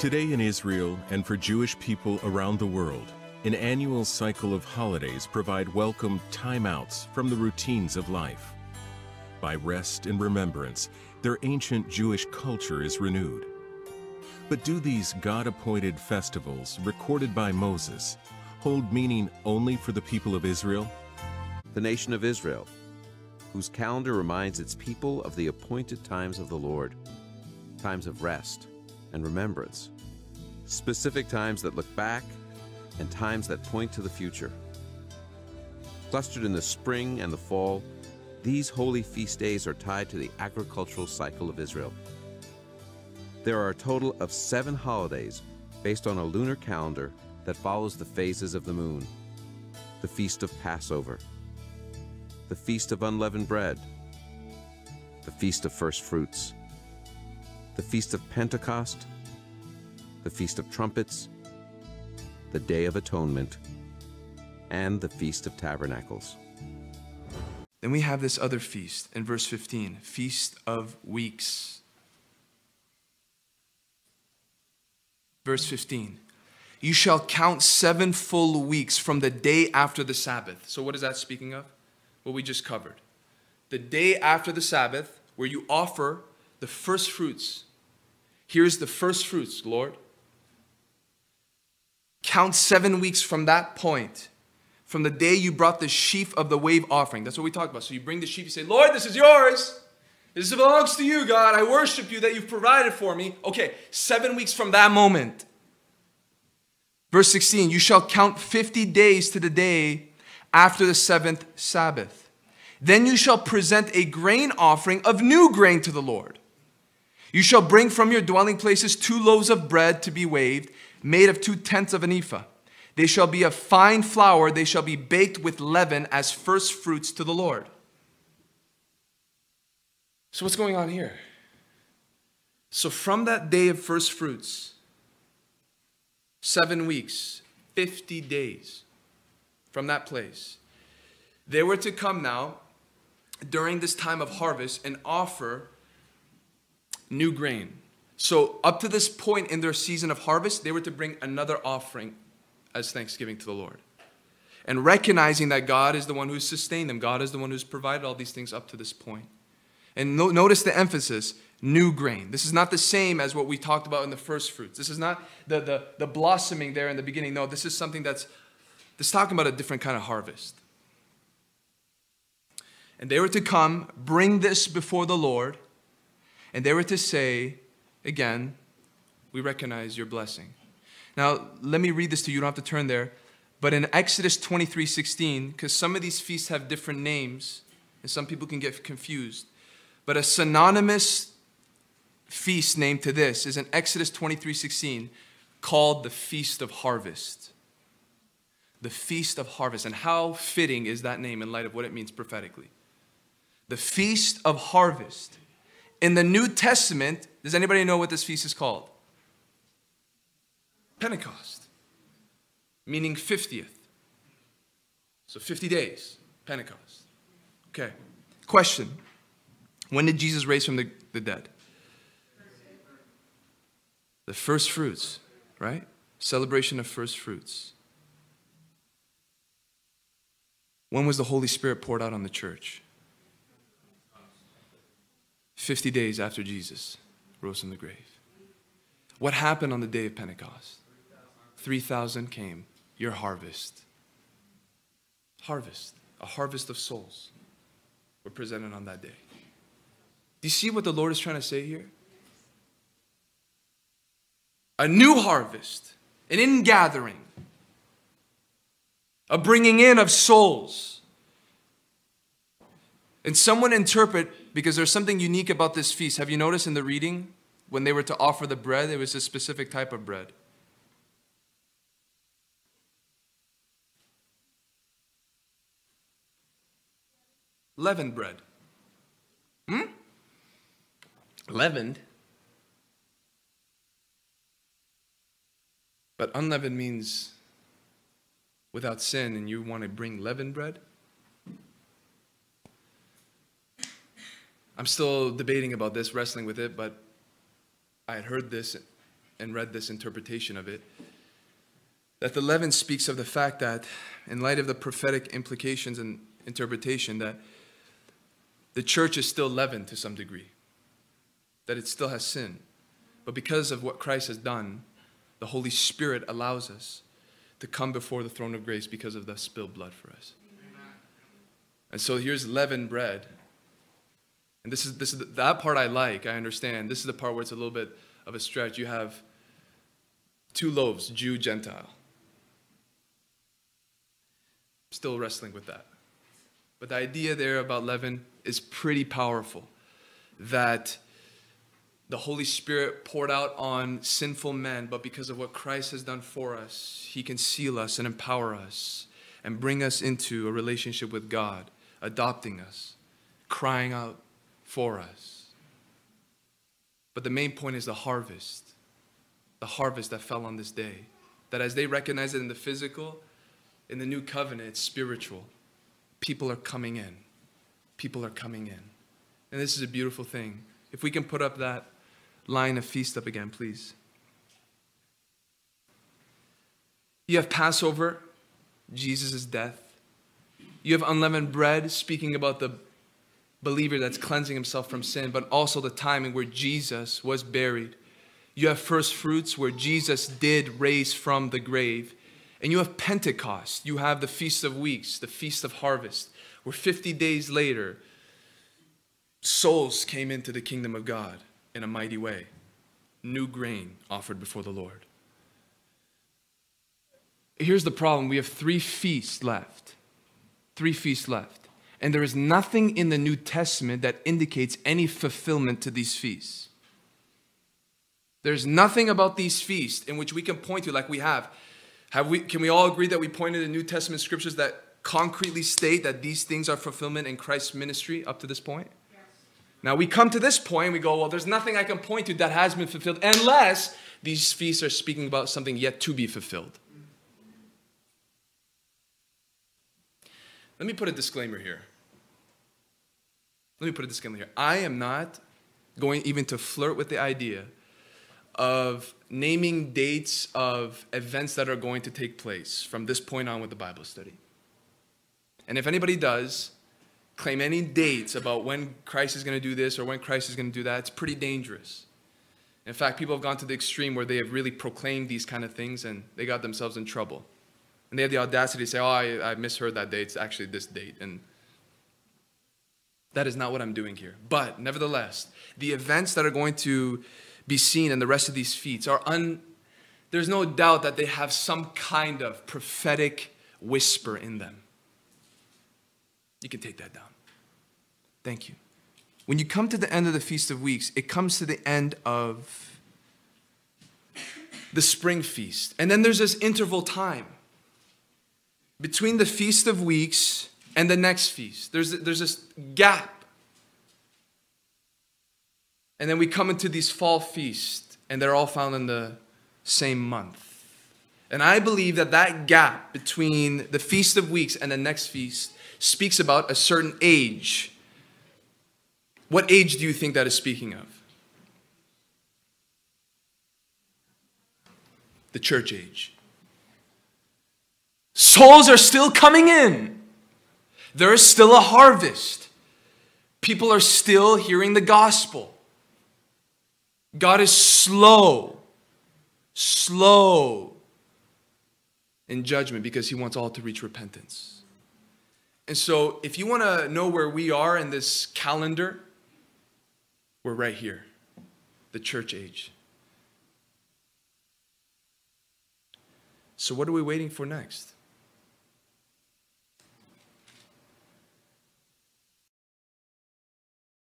Today in Israel and for Jewish people around the world, an annual cycle of holidays provide welcome timeouts from the routines of life. By rest and remembrance, their ancient Jewish culture is renewed. But do these God-appointed festivals, recorded by Moses, hold meaning only for the people of Israel? the nation of Israel, whose calendar reminds its people of the appointed times of the Lord, times of rest and remembrance, specific times that look back and times that point to the future. Clustered in the spring and the fall, these holy feast days are tied to the agricultural cycle of Israel. There are a total of seven holidays based on a lunar calendar that follows the phases of the moon. The Feast of Passover, the Feast of Unleavened Bread, the Feast of First Fruits, the Feast of Pentecost, the Feast of Trumpets, the Day of Atonement, and the Feast of Tabernacles. Then we have this other feast in verse 15 Feast of Weeks. Verse 15 You shall count seven full weeks from the day after the Sabbath. So, what is that speaking of? What we just covered. The day after the Sabbath, where you offer the first fruits. Here's the first fruits, Lord. Count seven weeks from that point from the day you brought the sheaf of the wave offering. That's what we talked about. So you bring the sheaf, you say, Lord, this is yours. This belongs to you, God. I worship you that you've provided for me. Okay, seven weeks from that moment. Verse 16, you shall count 50 days to the day after the seventh Sabbath. Then you shall present a grain offering of new grain to the Lord. You shall bring from your dwelling places two loaves of bread to be waved, made of two tenths of an ephah. They shall be of fine flour, they shall be baked with leaven as first fruits to the Lord. So, what's going on here? So, from that day of first fruits, seven weeks, 50 days from that place, they were to come now during this time of harvest and offer new grain. So, up to this point in their season of harvest, they were to bring another offering as thanksgiving to the Lord. And recognizing that God is the one who's sustained them, God is the one who's provided all these things up to this point. And no, notice the emphasis new grain. This is not the same as what we talked about in the first fruits. This is not the, the, the blossoming there in the beginning. No, this is something that's, that's talking about a different kind of harvest. And they were to come, bring this before the Lord, and they were to say, again, we recognize your blessing. Now, let me read this to you. You don't have to turn there. But in Exodus 23 16, because some of these feasts have different names, and some people can get confused. But a synonymous feast name to this is in Exodus 23 16, called the Feast of Harvest. The Feast of Harvest. And how fitting is that name in light of what it means prophetically? The Feast of Harvest. In the New Testament, does anybody know what this feast is called? Pentecost, meaning 50th. So 50 days, Pentecost. Okay. Question When did Jesus raise from the, the dead? The first fruits, right? Celebration of first fruits. When was the Holy Spirit poured out on the church? 50 days after Jesus rose from the grave. What happened on the day of Pentecost? 3,000 came. Your harvest. Harvest. A harvest of souls were presented on that day. Do you see what the Lord is trying to say here? A new harvest, an ingathering, a bringing in of souls. And someone interpret, because there's something unique about this feast. Have you noticed in the reading, when they were to offer the bread, it was a specific type of bread. leavened bread. Hmm? Leavened. But unleavened means without sin, and you want to bring leavened bread? I'm still debating about this, wrestling with it, but I had heard this and read this interpretation of it that the leaven speaks of the fact that, in light of the prophetic implications and interpretation, that the church is still leavened to some degree, that it still has sin. But because of what Christ has done, the Holy Spirit allows us to come before the throne of grace because of the spilled blood for us. And so here's leavened bread. And this is, this is the, that part I like, I understand. This is the part where it's a little bit of a stretch. You have two loaves, Jew, Gentile. Still wrestling with that. But the idea there about leaven is pretty powerful. That the Holy Spirit poured out on sinful men, but because of what Christ has done for us, He can seal us and empower us and bring us into a relationship with God, adopting us, crying out for us. But the main point is the harvest, the harvest that fell on this day. That as they recognize it in the physical, in the new covenant, it's spiritual. People are coming in. People are coming in. And this is a beautiful thing. If we can put up that line of feast up again, please. You have Passover, Jesus' death. You have unleavened bread, speaking about the believer that's cleansing himself from sin, but also the timing where Jesus was buried. You have first fruits, where Jesus did raise from the grave. And you have Pentecost. You have the Feast of Weeks, the Feast of Harvest, where 50 days later, souls came into the kingdom of God in a mighty way. New grain offered before the Lord. Here's the problem we have three feasts left. Three feasts left. And there is nothing in the New Testament that indicates any fulfillment to these feasts. There's nothing about these feasts in which we can point to, like we have. Have we, can we all agree that we point to the New Testament scriptures that concretely state that these things are fulfillment in Christ's ministry up to this point? Now we come to this point, we go, well, there's nothing I can point to that has been fulfilled unless these feasts are speaking about something yet to be fulfilled. Let me put a disclaimer here. Let me put a disclaimer here. I am not going even to flirt with the idea of naming dates of events that are going to take place from this point on with the Bible study. And if anybody does, claim any dates about when Christ is going to do this or when Christ is going to do that, it's pretty dangerous. In fact, people have gone to the extreme where they have really proclaimed these kind of things and they got themselves in trouble. And they have the audacity to say, oh, I, I misheard that date. It's actually this date. And that is not what I'm doing here. But nevertheless, the events that are going to be seen in the rest of these feats are un. There's no doubt that they have some kind of prophetic whisper in them. You can take that down. Thank you. When you come to the end of the Feast of Weeks, it comes to the end of the spring feast. And then there's this interval time between the Feast of Weeks and the next feast. There's, there's this gap. And then we come into these fall feasts, and they're all found in the same month. And I believe that that gap between the Feast of Weeks and the next feast speaks about a certain age what age do you think that is speaking of? The church age. Souls are still coming in. There is still a harvest. People are still hearing the gospel. God is slow, slow in judgment because he wants all to reach repentance. And so, if you want to know where we are in this calendar, we're right here, the church age. So, what are we waiting for next?